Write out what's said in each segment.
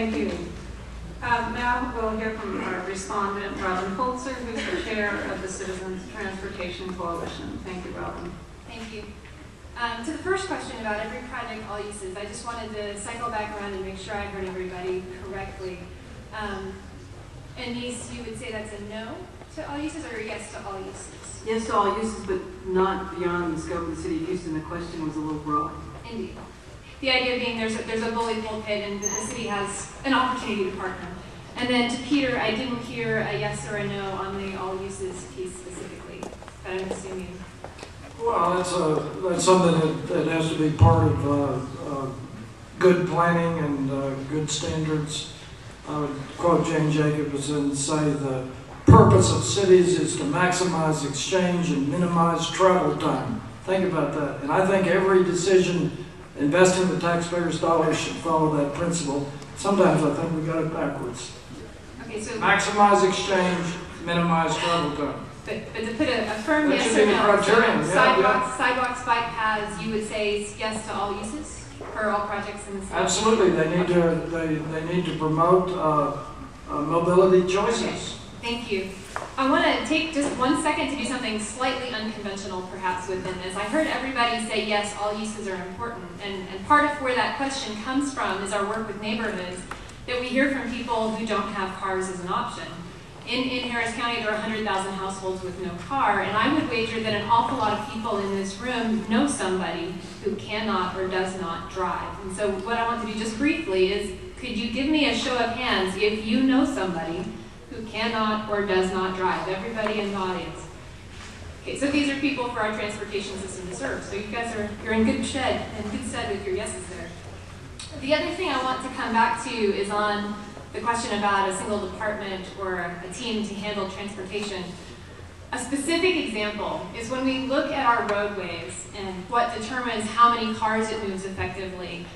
Thank you. Uh, Now we'll hear from our respondent, Robin Holzer, who's the chair of the Citizens Transportation Coalition. Thank you, Robin. Thank you. Um, to the first question about every project, all uses, I just wanted to cycle back around and make sure I heard everybody correctly. Um, Annise, you would say that's a no to all uses or a yes to all uses? Yes to all uses, but not beyond the scope of the city of Houston. The question was a little broad. Indeed. The idea being there's a, there's a bully pulpit and the city has an opportunity to partner. And then to Peter, I didn't hear a yes or a no on the all uses piece specifically, but I'm assuming. Well, that's a, that's something that, that has to be part of, uh, uh, good planning and, uh, good standards. I would quote Jane Jacobs and say the purpose of cities is to maximize exchange and minimize travel time. Think about that. And I think every decision investing the taxpayers' dollars should follow that principle. Sometimes I think we got it backwards. Okay, so, Maximize exchange, minimize travel time. but, but to put a, a firm That yes or no. criterion, yeah, Sidewalks, sidewalks, bike paths, you would say yes to all uses for all projects in the city? Absolutely, they need to, they, they need to promote, uh, uh, mobility choices. Thank you. I want to take just one second to do something slightly unconventional perhaps within this. I heard everybody say, yes, all uses are important. And, and part of where that question comes from is our work with neighborhoods, that we hear from people who don't have cars as an option. In, in Harris County, there are 100,000 households with no car, and I would wager that an awful lot of people in this room know somebody who cannot or does not drive. And so what I want to do just briefly is, could you give me a show of hands if you know somebody who cannot or does not drive, everybody in the audience. Okay, so these are people for our transportation system to serve. So you guys are, you're in good shed and good stead with your yeses there. The other thing I want to come back to is on the question about a single department or a team to handle transportation. A specific example is when we look at our roadways and what determines how many cars it moves effectively.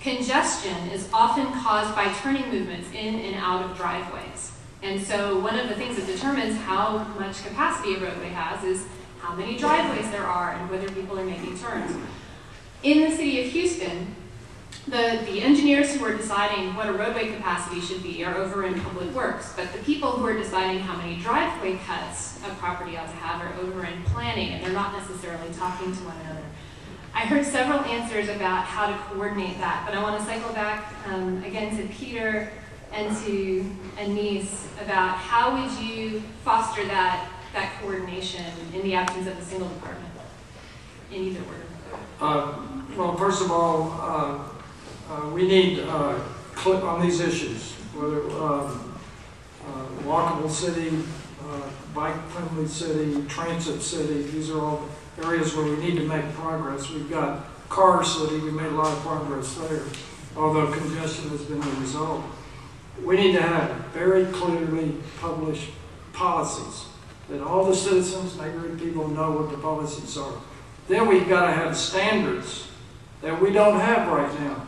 Congestion is often caused by turning movements in and out of driveways. And so one of the things that determines how much capacity a roadway has is how many driveways there are and whether people are making turns. In the city of Houston, the, the engineers who are deciding what a roadway capacity should be are over in Public Works, but the people who are deciding how many driveway cuts a property ought to have are over in planning, and they're not necessarily talking to one another. I heard several answers about how to coordinate that, but I want to cycle back um, again to Peter and to Annise about how would you foster that, that coordination in the absence of a single department in either order? Uh, well, first of all, uh, uh, we need, uh, clip on these issues, whether, um, uh, walkable city, uh, bike-friendly city, transit city, these are all areas where we need to make progress. We've got car city, we made a lot of progress there, although congestion has been the result. We need to have very clearly published policies that all the citizens, neighborhood people know what the policies are. Then we've got to have standards that we don't have right now.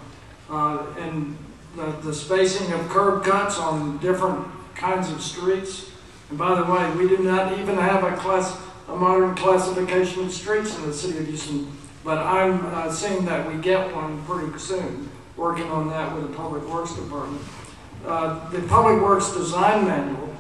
Uh, and the, the spacing of curb cuts on different kinds of streets. And by the way, we do not even have a class, a modern classification of streets in the city of Houston. But I'm uh, seeing that we get one pretty soon, working on that with the Public Works Department. Uh, the Public Works Design Manual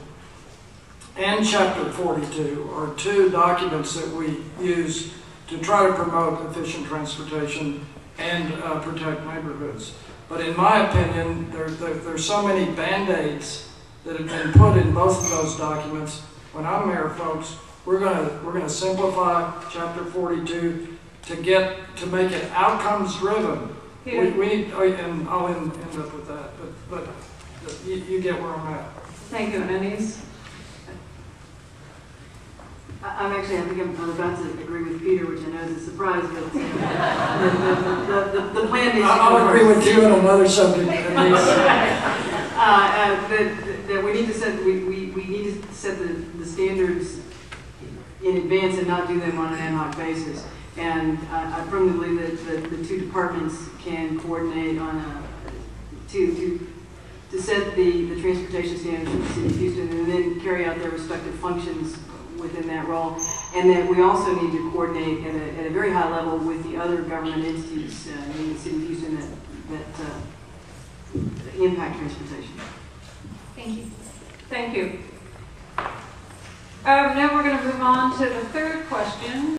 and Chapter 42 are two documents that we use to try to promote efficient transportation and uh, protect neighborhoods. But in my opinion, there, there, there's so many band-aids that have been put in both of those documents. When I'm mayor, folks, we're gonna, we're gonna simplify Chapter 42 to get, to make it outcomes-driven. We, we need, oh, and I'll end, end up with that, but, but you, you get where I'm at. thank you, Annise. I- I'm actually, I think I'm I'm about to agree with Peter, which I know is a surprise, but the, the, the, the plan is. I'll agree with you on another subject, Denise. Uh, uh, that, that we need to set, we, we, we need to set the, the standards in advance and not do them on an ad hoc basis. And I, I firmly believe that the, the two departments can coordinate on a, to, to, to set the, the transportation standards for the city of Houston and then carry out their respective functions within that role. And that we also need to coordinate at a, at a very high level with the other government entities uh, in the city of Houston that, that uh, impact transportation. Thank you. Thank you. Um, now we're going to move on to the third question.